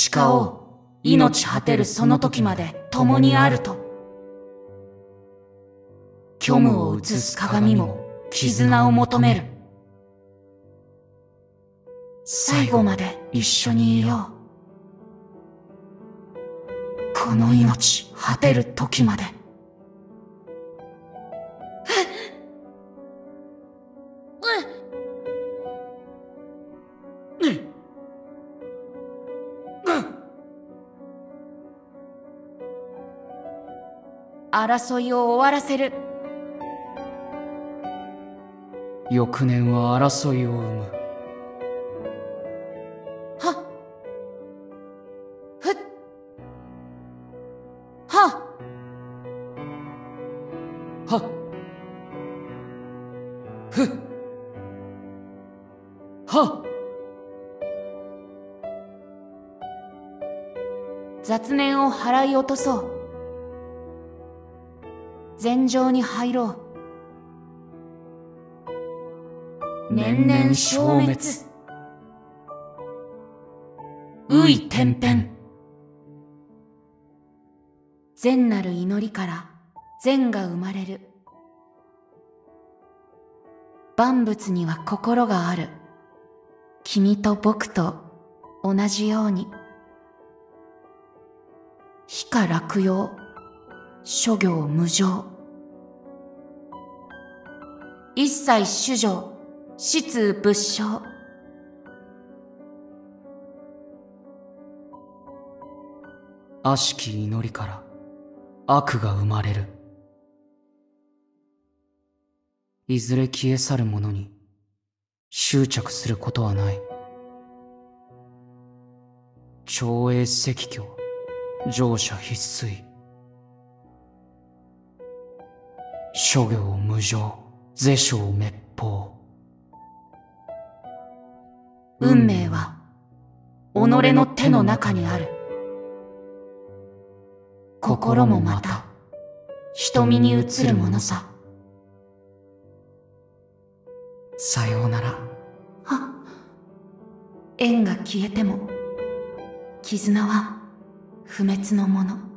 誓おう。命果てるその時まで共にあると。虚無を映す鏡も絆を求める。最後まで一緒にいよう。この命果てる時まで。争いを終わらせる。翌年は争いを生む。はっ。ふっ。はっ。はっ。ふっ。はっ。雑念を払い落とそう禅場に入ろう。年々消滅。うい天変善なる祈りから善が生まれる。万物には心がある。君と僕と同じように。非か落葉諸行無常。一切主情死通仏性。悪しき祈りから悪が生まれる。いずれ消え去るものに執着することはない。長英赤虚乗車必須諸行無常是称滅法。運命は己の手の中にある。心もまた瞳に映るものさ。さようなら。は縁が消えても絆は不滅のもの